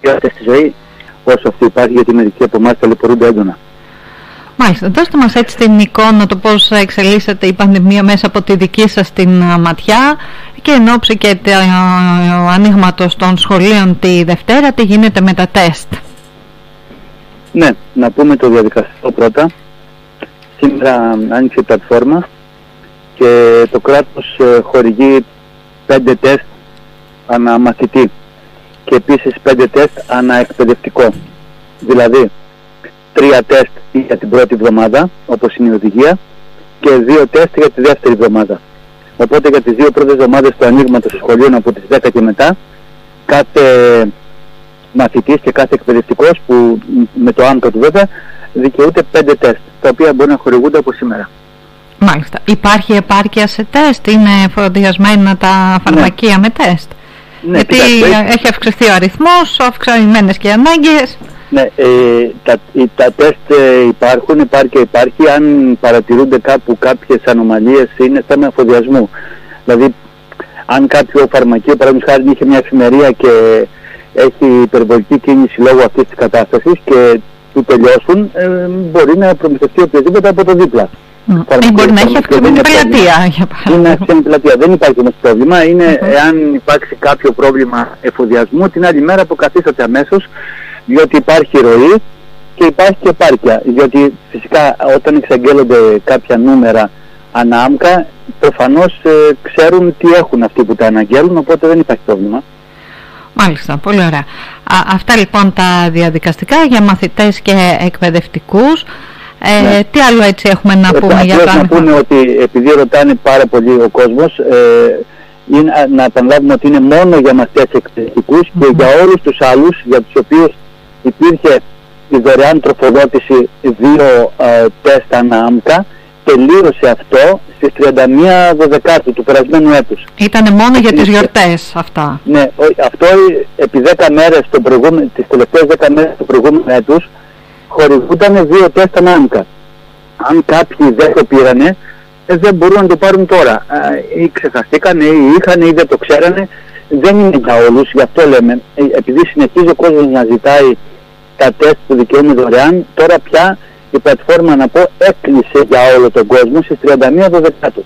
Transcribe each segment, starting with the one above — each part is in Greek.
ποιότητα στη ζωή όσο αυτή υπάρχει, γιατί μερικοί από εμάς ταλαιπωρούνται έντονα. Μάλιστα. Δώστε μας έτσι την εικόνα το πώς εξελίσσεται η πανδημία μέσα από τη δική σας την ματιά και εν ώψη και το ανοίγματος των σχολείων τη Δευτέρα, τι γίνεται με τα τεστ. Ναι, να πούμε το διαδικαστικό πρώτα. Σήμερα άνοιξε η πλατφόρμα και το κράτος ε, χορηγεί 5 τεστ ανά μαθητή και επίσης 5 τεστ ανά εκπαιδευτικό. Δηλαδή, 3 τεστ για την πρώτη εβδομάδα, όπως είναι η οδηγία, και 2 τεστ για τη δεύτερη εβδομάδα. Οπότε για τις δύο πρώτες εβδομάδες του ανοίγματος των σχολείων από τις 10 και μετά, κάθε μαθητής και κάθε εκπαιδευτικός που με το άμκα του βέβαια δικαιούται 5 τεστ, τα οποία μπορεί να χορηγούνται από σήμερα. Μάλιστα. Υπάρχει επάρκεια σε τεστ, είναι φροντιασμένα τα φαρμακεία με τεστ; Ναι, Γιατί έχει αυξηθεί ο αριθμός, αυξημένες και οι ανάγκες. Ναι, ε, τα, τα τεστ ε, υπάρχουν, υπάρχει και υπάρχει. Αν παρατηρούνται κάπου κάποιες ανομαλίες είναι θέμα εφοδιασμού. Δηλαδή, αν κάποιο φαρμακείο, παραδείγματος χάρη, είχε μια εφημερία και έχει υπερβολική κίνηση λόγω αυτής της κατάστασης και του τελειώσουν, ε, μπορεί να προμηθευτεί οποιοδήποτε από το δίπλα. Ή μπορεί να έχει αυξημένη πελατεία. Είναι αυξημένη πελατεία. Δεν υπάρχει όμως πρόβλημα. Είναι εάν υπάρξει κάποιο πρόβλημα εφοδιασμού, την άλλη μέρα αποκαθίσταται αμέσως, διότι υπάρχει ροή και υπάρχει και επάρκεια. Διότι φυσικά όταν εξαγγέλλονται κάποια νούμερα ανάμκα, προφανώς ε, ξέρουν τι έχουν αυτοί που τα αναγγέλουν, οπότε δεν υπάρχει πρόβλημα. Μάλιστα, πολύ ωραία. αυτά λοιπόν τα διαδικαστικά για μαθητές και εκπαιδευτικούς. Ε, ναι. Τι άλλο έτσι έχουμε να ε, πούμε για το να πούμε ότι επειδή ρωτάνε πάρα πολύ ο κόσμος, ε, είναι, να επαναλάβουμε ότι είναι μόνο για μαθητές εκπαιδευτικούς και για όλους τους άλλους για τους οποίους υπήρχε η δωρεάν τροφοδότηση δύο ε, τεστ ανά άμκα, τελείωσε αυτό στις 31 Δεκάτου του περασμένου έτους. Ήτανε μόνο για τις γιορτές αυτά. Ναι, αυτό επί 10 μέρες, το τις τελευταίες 10 μέρες του προηγούμενου έτους χορηγούνταν δύο τεστ ανάμικα. Αν κάποιοι δεν το πήρανε, ε, δεν μπορούν να το πάρουν τώρα. Ε, ή ξεχαστήκανε ή είχαν ή δεν το ξέρανε. Δεν είναι για όλους, γι' αυτό λέμε. Ε, επειδή συνεχίζει ο κόσμος να ζητάει τα τεστ που δικαιούμαι δωρεάν, τώρα πια η πλατφόρμα να πω έκλεισε για όλο τον κόσμο στις 31 Δεκάτου.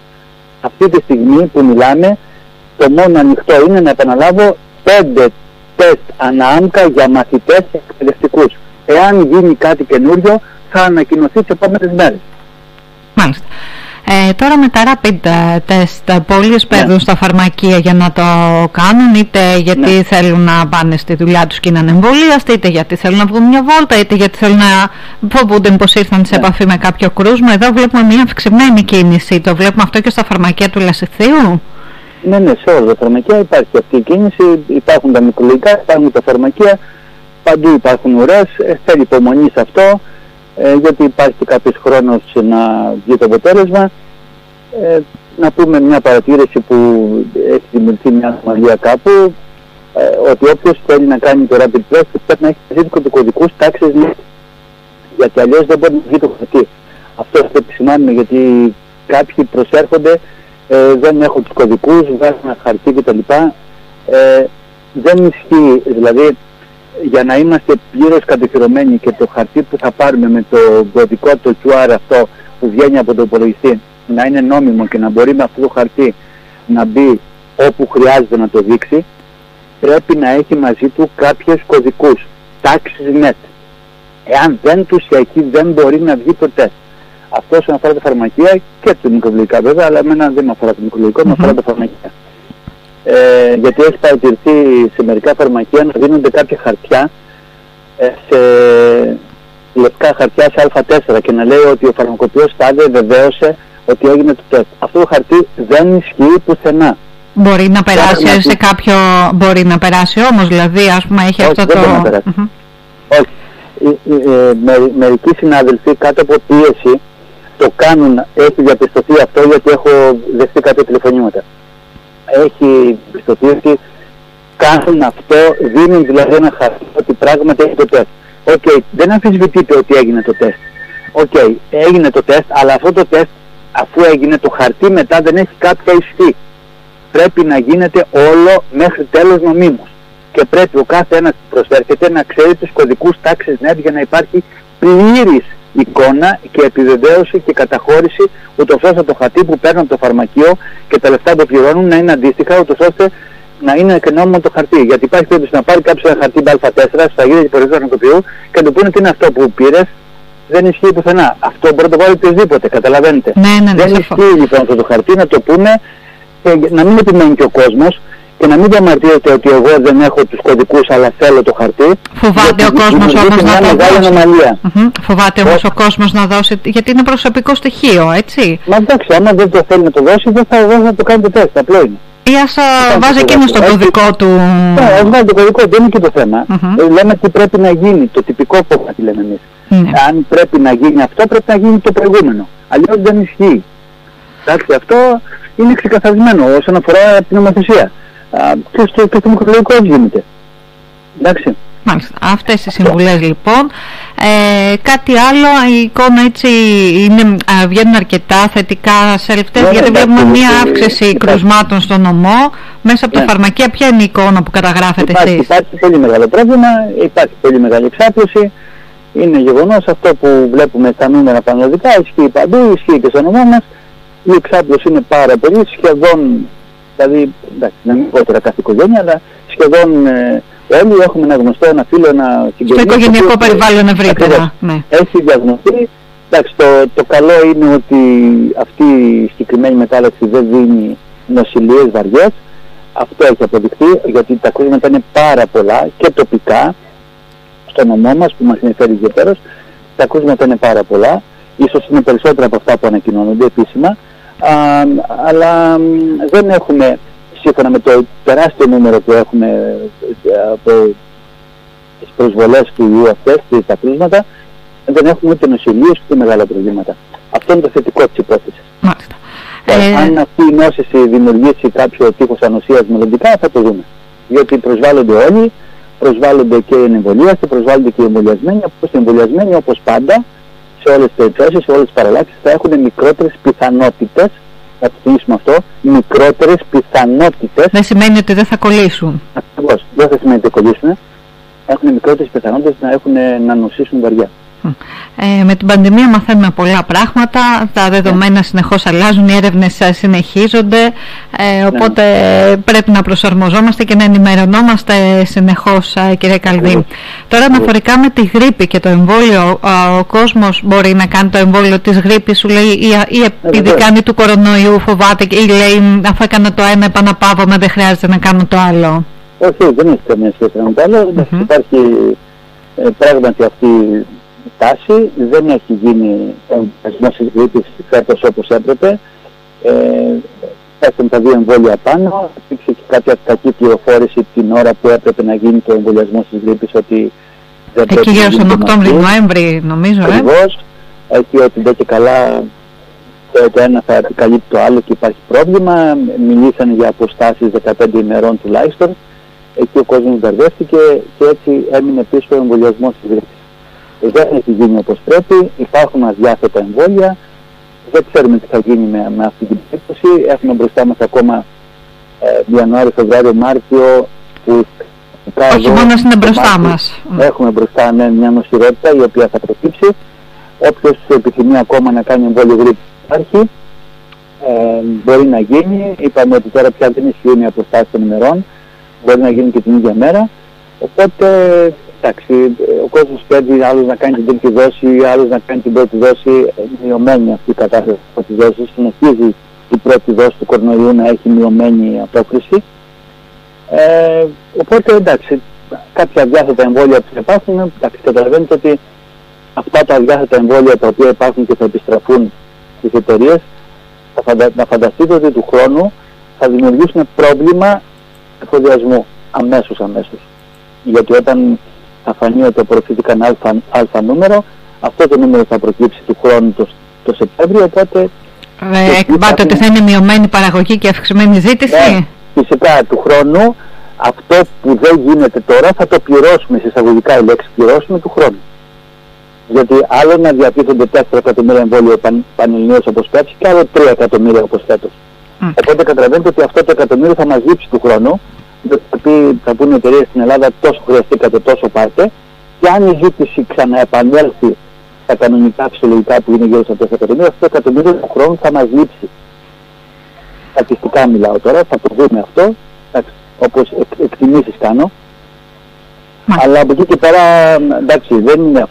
Αυτή τη στιγμή που μιλάμε, το μόνο ανοιχτό είναι να επαναλάβω 5 τεστ ανάμκα για μαθητές εκπαιδευτικούς εάν γίνει κάτι καινούριο θα ανακοινωθεί τις επόμενες μέρες. Μάλιστα. Ε, τώρα με τα rapid test πολλοί σπέδουν ναι. στα φαρμακεία για να το κάνουν είτε γιατί ναι. θέλουν να πάνε στη δουλειά τους και είναι ανεμβολίαστοι είτε γιατί θέλουν να βγουν μια βόλτα είτε γιατί θέλουν να φοβούνται πως ήρθαν σε ναι. επαφή με κάποιο κρούσμα εδώ βλέπουμε μια αυξημένη κίνηση το βλέπουμε αυτό και στα φαρμακεία του Λασιθίου Ναι, ναι, σε όλα τα φαρμακεία υπάρχει αυτή η κίνηση υπάρχουν τα μικρολογικά, υπάρχουν τα φαρμακεία παντού υπάρχουν ουρές, ε, θέλει υπομονή σε αυτό, ε, γιατί υπάρχει κάποιος χρόνος να βγει το αποτέλεσμα. Ε, να πούμε μια παρατήρηση που έχει δημιουργηθεί μια ανομαλία κάπου, ε, ότι όποιος θέλει να κάνει το rapid test πρέπει να έχει ζήτηκο του κωδικούς τάξης γιατί αλλιώς δεν μπορεί να βγει το χαρτί. Αυτό θα επισημάνουμε γιατί κάποιοι προσέρχονται, ε, δεν έχουν τους κωδικούς, βγάζουν ένα χαρτί κτλ. Ε, δεν ισχύει, δηλαδή για να είμαστε πλήρως κατοχυρωμένοι και το χαρτί που θα πάρουμε με το κωδικό το QR αυτό που βγαίνει από το υπολογιστή να είναι νόμιμο και να μπορεί με αυτό το χαρτί να μπει όπου χρειάζεται να το δείξει πρέπει να έχει μαζί του κάποιους κωδικούς τάξης net. Εάν δεν τους έχει δεν μπορεί να βγει το τεστ αυτό όσον αφορά τα φαρμακεία και τα μικρολογικά βέβαια αλλά εμένα δεν με αφορά το μικρολογικό, με αφορά τα φαρμακεία ε, γιατί έχει παρατηρηθεί σε μερικά φαρμακεία να δίνονται κάποια χαρτιά ε, σε λεπτά χαρτιά σε α4 και να λέει ότι ο φαρμακοποιός τάδε βεβαίωσε ότι έγινε το τεστ. Αυτό το χαρτί δεν ισχύει πουθενά. Μπορεί να περάσει σε κάποιο... Μπορεί να περάσει όμως, δηλαδή, ας πούμε, έχει αυτό το... Δεν περάσει. Mm-hmm. Όχι. Ε, με, μερικοί συνάδελφοι κάτω από πίεση το κάνουν, έχει διαπιστωθεί αυτό γιατί έχω δεχτεί κάποια τηλεφωνήματα έχει διαπιστωθεί ότι κάνουν αυτό, δίνουν δηλαδή ένα χαρτί ότι πράγματι έχει το τεστ. OK, okay, δεν αμφισβητείται ότι έγινε το τεστ. OK, okay, έγινε το τεστ, αλλά αυτό το τεστ αφού έγινε το χαρτί μετά δεν έχει κάποια ισχύ. Πρέπει να γίνεται όλο μέχρι τέλος νομίμως. Και και πρέπει ο κάθε ένας που προσέρχεται να ξέρει τους κωδικούς τάξης ΝΕΤ για να υπάρχει πλήρης εικόνα και επιβεβαίωση και καταχώρηση ούτως ώστε το χαρτί που παίρνουν το φαρμακείο και τα λεφτά που πληρώνουν να είναι αντίστοιχα ούτως ώστε να είναι και νόμιμο το χαρτί. Γιατί υπάρχει περίπτωση να πάρει κάποιος ένα χαρτί ΜΑ4 στα γύρια του περιοδικού και του πούνε τι είναι αυτό που πήρες, δεν ισχύει πουθενά. Αυτό μπορεί να το βάλει οποιοδήποτε, καταλαβαίνετε. Ναι, ναι, ναι, δεν ισχύει λοιπόν αυτό το χαρτί να το πούμε και να μην επιμένει και ο κόσμος και να μην διαμαρτύρεται ότι εγώ δεν έχω τους κωδικούς αλλά θέλω το χαρτί. Φοβάται ο κόσμος όμως να το δώσει. Mm-hmm. Φοβάται όμως ο κόσμος να δώσει, γιατί είναι προσωπικό στοιχείο, έτσι. Μα εντάξει, άμα δεν το θέλει να το δώσει δεν θα, δεν θα το κάνει το τεστ, απλό είναι. Ή ας βάζει εκείνος τον κωδικό του. Ναι, ας βάζει το κωδικό του, δεν είναι και το θέμα. Mm-hmm. Λέμε τι πρέπει να γίνει, το τυπικό κομμάτι λέμε εμείς. Mm. Αν πρέπει να γίνει αυτό, πρέπει να γίνει το προηγούμενο. Αλλιώς δεν ισχύει. Εντάξει, αυτό είναι ξεκαθαρισμένο όσον αφορά την νομοθεσία και στο, και στο μικρολογικό γίνεται. Εντάξει. Μάλιστα. Αυτές οι συμβουλές λοιπόν. Ε, κάτι άλλο, η εικόνα έτσι είναι, α, βγαίνουν αρκετά θετικά σε λεπτές, ναι, γιατί βλέπουμε μία αύξηση κρουσμάτων στο νομό. Μέσα από ναι. τα φαρμακεία, ποια είναι η εικόνα που καταγράφετε υπάρχει, εσείς; Υπάρχει πολύ μεγάλο πρόβλημα, υπάρχει πολύ μεγάλη εξάπλωση. Είναι γεγονός αυτό που βλέπουμε στα νούμερα πανελλαδικά, ισχύει παντού, ισχύει και στο νομό μας. Η εξάπλωση είναι πάρα πολύ, σχεδόν Δηλαδή, εντάξει, να μην πω τώρα κάθε οικογένεια, αλλά σχεδόν ε, όλοι έχουμε ένα γνωστό, ένα φίλο, ένα συγγενή. Στο οικογενειακό περιβάλλον ευρύτερα. Ναι. Έχει διαγνωστεί. Εντάξει, το, το καλό είναι ότι αυτή η συγκεκριμένη μετάλλαξη δεν δίνει νοσηλίες βαριές. Αυτό έχει αποδειχθεί γιατί τα κρούσματα είναι πάρα πολλά και τοπικά στο νομό μας που μας ενδιαφέρει ιδιαίτερος. Τα κρούσματα είναι πάρα πολλά. Ίσως είναι περισσότερα από αυτά που ανακοινώνονται επίσημα α, αλλά δεν έχουμε, σύμφωνα με το τεράστιο νούμερο που έχουμε ε, από τις προσβολές του ιού αυτές, τα κρίσματα, δεν έχουμε ούτε νοσηλίες ούτε μεγάλα προβλήματα. Αυτό είναι το θετικό της υπόθεσης. Μάλιστα. Ε, αν αυτή η νόσηση δημιουργήσει κάποιο τείχος ανοσίας μελλοντικά θα το δούμε. Διότι προσβάλλονται όλοι, προσβάλλονται και οι εμβολίαστοι, προσβάλλονται και οι εμβολιασμένοι, όπως οι εμβολιασμένοι όπως πάντα σε όλες τις περιπτώσεις, σε όλες τις παραλλάξεις θα έχουν μικρότερες πιθανότητες να το θυμίσουμε αυτό, μικρότερες πιθανότητες. Δεν σημαίνει ότι δεν θα κολλήσουν. Ακριβώς, δεν θα σημαίνει ότι κολλήσουν. Έχουν μικρότερες πιθανότητες να, έχουν, να νοσήσουν βαριά. Ε, με την πανδημία μαθαίνουμε πολλά πράγματα, τα δεδομένα ναι. συνεχώς αλλάζουν, οι έρευνες συνεχίζονται, ε, οπότε ναι. πρέπει να προσαρμοζόμαστε και να ενημερωνόμαστε συνεχώς, ε, κύριε Καλδί. Τώρα αναφορικά με τη γρήπη και το εμβόλιο, ο κόσμος μπορεί να κάνει το εμβόλιο της γρήπης, σου λέει, ή, ή επειδή κάνει του κορονοϊού φοβάται ή λέει αφού έκανα το ένα επαναπαύομαι δεν χρειάζεται να κάνω το άλλο. Όχι, δεν έχει καμία σχέση με το άλλο. Mm-hmm. Υπάρχει ε, πράγματι αυτή τάση, δεν έχει γίνει ο εμβολιασμός της γρήπης φέτος όπως έπρεπε. Ε, έχουν τα δύο εμβόλια πάνω, υπήρξε και κάποια κακή πληροφόρηση την ώρα που έπρεπε να γίνει το εμβολιασμό της γρήπης ότι δεν Εκεί γύρω στον Οκτώβριο-Νοέμβρη νομίζω, ε. Ακριβώς, εκεί ότι δεν και καλά το, το ένα θα επικαλύπτει το άλλο και υπάρχει πρόβλημα. Μιλήσαν για αποστάσεις 15 ημερών τουλάχιστον. Εκεί ο κόσμος μπερδεύτηκε και έτσι έμεινε πίσω ο εμβολιασμός της γρήπης δεν έχει γίνει όπως πρέπει, υπάρχουν αδιάθετα εμβόλια, δεν ξέρουμε τι θα γίνει με, με αυτή την περίπτωση. Έχουμε μπροστά μας ακόμα ε, Ιανουάριο, Φεβρουάριο, Μάρτιο που όχι μόνο είναι μπροστά μας. Έχουμε μπροστά ναι, μια νοσηρότητα η οποία θα προκύψει. Όποιος επιθυμεί ακόμα να κάνει εμβόλιο γρήπη υπάρχει. Ε, μπορεί να γίνει. Είπαμε ότι τώρα πια δεν ισχύουν οι αποστάσεις των ημερών. Μπορεί να γίνει και την ίδια μέρα. Οπότε εντάξει, ο κόσμος παίρνει άλλος να κάνει την τρίτη δόση, άλλος να κάνει την πρώτη δόση, μειωμένη αυτή η κατάσταση της πρώτης δόσης, συνεχίζει η πρώτη δόση του κορονοϊού να έχει μειωμένη απόκριση. Ε, οπότε εντάξει, κάποια διάθετα εμβόλια που υπάρχουν, εντάξει, καταλαβαίνετε ότι αυτά τα διάθετα εμβόλια τα οποία υπάρχουν και θα επιστραφούν στις εταιρείες, θα φαντα... να φανταστείτε ότι του χρόνου θα δημιουργήσουν πρόβλημα εφοδιασμού αμέσως αμέσως. Γιατί όταν θα φανεί ότι απορροφήθηκαν αλφα, αλφα νούμερο, αυτό το νούμερο θα προκύψει του χρόνου το, το Σεπτέμβριο, οπότε... Ε, Εκπάτε ότι θα είναι μειωμένη παραγωγή και αυξημένη ζήτηση. Ναι, φυσικά του χρόνου αυτό που δεν γίνεται τώρα θα το πληρώσουμε, εισαγωγικά η λέξη πληρώσουμε του χρόνου. Γιατί άλλο να διατίθενται 4 εκατομμύρια εμβόλια παν, πανελληνίως όπως πέρσι και άλλο 3 εκατομμύρια όπως φέτος. Mm. Οπότε καταλαβαίνετε ότι αυτό το εκατομμύριο θα μας λείψει του χρόνου θα, πει, θα πούνε εταιρείες στην Ελλάδα τόσο χρειαστήκατε, τόσο πάτε. Και αν η ζήτηση ξαναεπανέλθει στα κανονικά φυσιολογικά που είναι γύρω στα 4 εκατομμύρια, αυτό το εκατομμύριο του χρόνου θα μας λείψει. Στατιστικά μιλάω τώρα, θα το δούμε αυτό, όπως εκ, εκτιμήσεις κάνω. Αλλά από εκεί και πέρα, εντάξει, δεν είναι,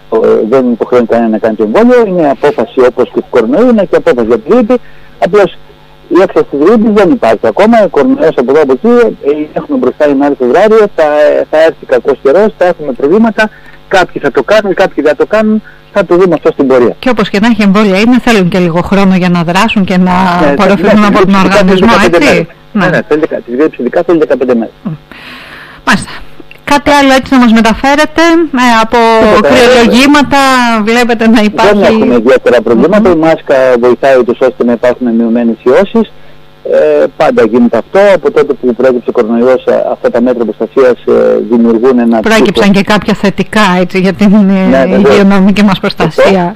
δεν υποχρεώνει κανένα να κάνει το εμβόλιο, είναι απόφαση όπως και του κορονοϊού, είναι και απόφαση για τη γρήπη. Απλώς η έξαρση της γρήπης δεν υπάρχει ακόμα, ο κορονοϊός από εδώ από εκεί, ε, έχουμε μπροστά ένα Φεβράριο, θα, θα έρθει κακός καιρός, θα έχουμε προβλήματα, κάποιοι θα το κάνουν, κάποιοι δεν θα το κάνουν, θα το δούμε αυτό στην πορεία. Και όπως και να έχει εμβόλια είναι, θέλουν και λίγο χρόνο για να δράσουν και να ναι, απορροφηθούν ναι, από τον οργανισμό, έτσι. Ναι, ναι, θέλει, τις γρήψεις ειδικά θέλει 15 μέρες. Μάλιστα. Κάτι άλλο έτσι να μας μεταφέρετε ε, από κρυολογήματα βλέπετε να υπάρχει... Δεν έχουμε ιδιαίτερα προβλήματα, mm-hmm. η μάσκα βοηθάει τους ώστε να υπάρχουν μειωμένες ιώσεις. Ε, πάντα γίνεται αυτό. Από τότε που προέκυψε ο κορονοϊός ε, αυτά τα μέτρα προστασίας ε, δημιουργούν ένα... Προέκυψαν και κάποια θετικά έτσι για την ναι, ναι, υγειονομική μας προστασία.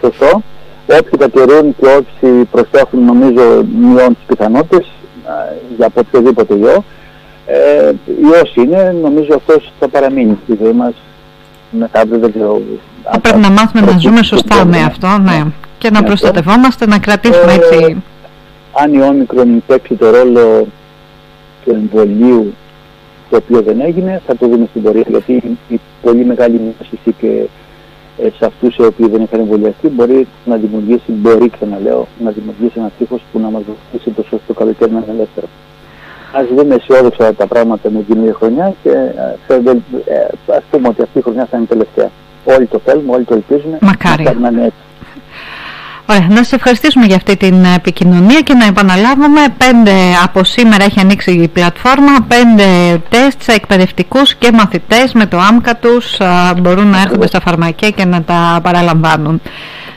Σωστό. Σωστό. Όποιοι τα τηρούν και όσοι προσέχουν νομίζω μειώνουν τις πιθανότητες για οποιοδήποτε ιό ε, ιός είναι, νομίζω αυτός θα παραμείνει στη ζωή μας μετά αύριο δεν ξέρω. Θα πρέπει να μάθουμε να ζούμε σωστά με αυτό, ναι. ναι. Και να ναι, προστατευόμαστε, να κρατήσουμε ε, έτσι. Αν η όμικρον παίξει το ρόλο του εμβολίου το οποίο δεν έγινε, θα το δούμε στην πορεία. Γιατί η πολύ μεγάλη μείωση και ε, σε αυτούς οι οποίοι δεν είχαν εμβολιαστεί μπορεί να δημιουργήσει, μπορεί ξαναλέω, να δημιουργήσει ένας τείχος που να μας βοηθήσει το σωστό καλοκαίρι να είναι ελεύθερο ας δούμε αισιόδοξα τα πράγματα με την ίδια χρονιά και ε, ας πούμε ότι αυτή η χρονιά θα είναι τελευταία. Όλοι το θέλουμε, όλοι το ελπίζουμε. Μακάρι. Να έτσι. Ωραία, να σας ευχαριστήσουμε για αυτή την επικοινωνία και να επαναλάβουμε πέντε από σήμερα έχει ανοίξει η πλατφόρμα, πέντε τεστ σε εκπαιδευτικούς και μαθητές με το άμκα τους μπορούν να έρχονται στα φαρμακεία και να τα παραλαμβάνουν.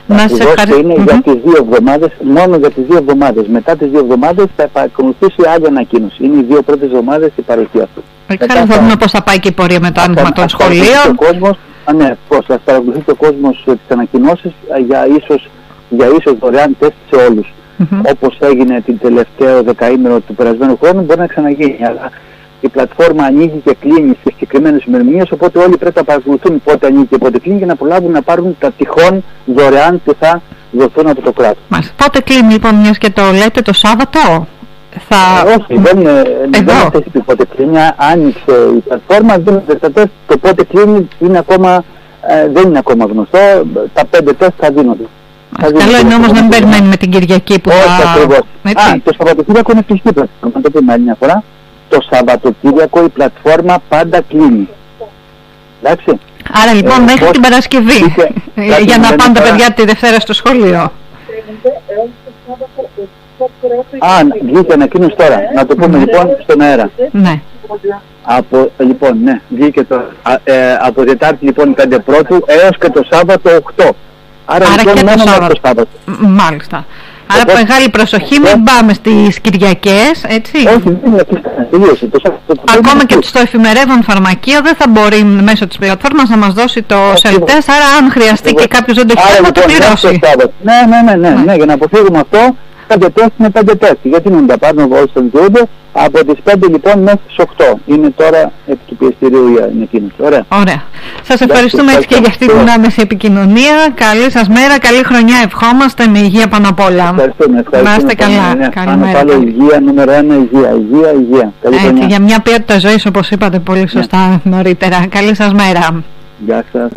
Να σε ευχαριστώ. Είναι για τις δύο εβδομάδες, μόνο για τις δύο εβδομάδες. Μετά τις δύο εβδομάδες θα ακολουθήσει άλλη ανακοίνωση. Είναι οι δύο πρώτες εβδομάδες η παροχή αυτού. Καλά, θα δούμε πώς θα πάει και η πορεία με το άνοιγμα των σχολείων. Κόσμος, α, ναι, πώς θα παρακολουθεί ο κόσμος τις ανακοινώσεις για ίσως, για ίσως δωρεάν τεστ σε όλους. Mm-hmm. Όπως έγινε την τελευταία δεκαήμερο του περασμένου χρόνου μπορεί να ξαναγίνει. Αλλά η πλατφόρμα ανοίγει και κλείνει σε συγκεκριμένες ημερομηνίες, οπότε όλοι πρέπει να παρακολουθούν πότε ανοίγει και πότε κλείνει για να προλάβουν να πάρουν τα τυχόν δωρεάν που θα δοθούν από το κράτος. Μάλιστα. Πότε κλείνει λοιπόν, μιας και το λέτε, το Σάββατο; Θα... Ε, όχι, δεν, δεν έχει πότε κλείνει, άνοιξε η πλατφόρμα, δεν, το πότε κλείνει είναι ακόμα, ε, δεν είναι ακόμα γνωστό, τα πέντε τεστ θα δίνονται. Καλό είναι όμως να μην περιμένουμε την Κυριακή που θα... Όχι ακριβώς. Α, το Σαββατοκύριακο είναι φυσική πλατφόρμα, να το πούμε άλλη μια φορά το Σαββατοκύριακο η πλατφόρμα πάντα κλείνει. Εντάξει. Άρα λοιπόν ε, μέχρι την Παρασκευή για να πάνε τα παιδιά τη Δευτέρα στο σχολείο. Α, βγήκε ανακοίνωση τώρα. Να το πούμε ναι. λοιπόν στον αέρα. Ναι. Από, λοιπόν, ναι, βγήκε το, ε, από Δετάρτη λοιπόν 5 πρώτου έως και το Σάββατο 8. Άρα, Άρα λοιπόν και το Σάββατο. το Σάββατο. Μάλιστα. Άρα Οπότε, μεγάλη προσοχή, μην πάμε στις Κυριακές, έτσι. Όχι, δεν είναι Ακόμα και στο εφημερεύον φαρμακείο δεν θα μπορεί μέσω της πλατφόρμας να μας δώσει το σελτές, άρα αν χρειαστεί και κάποιος δεν το έχει να το λοιπόν, πληρώσει. Ναι, ναι, ναι, ναι, ναι, για να αποφύγουμε αυτό, πέντε τεστ είναι πέντε τεστ. Γιατί να τα πάρουν όλοι στον δικαιούνται, από τις 5 λοιπόν μέχρι τις 8. Είναι τώρα επί του πιεστηρίου η ανακοίνωση. Ωραία. Ωραία. Σας ευχαριστούμε έτσι και για αυτή την άμεση επικοινωνία. Καλή σας μέρα, καλή χρονιά ευχόμαστε με υγεία πάνω απ' όλα. Ευχαριστούμε. ευχαριστούμε. Να είστε καλά. Ναι, Καλημέρα. Πάνω υγεία, νούμερο ένα, υγεία, υγεία, υγεία. Καλή έτσι, χρονιά. για μια ποιότητα ζωής όπως είπατε πολύ σωστά ναι. νωρίτερα. Καλή σας μέρα. Γεια σας.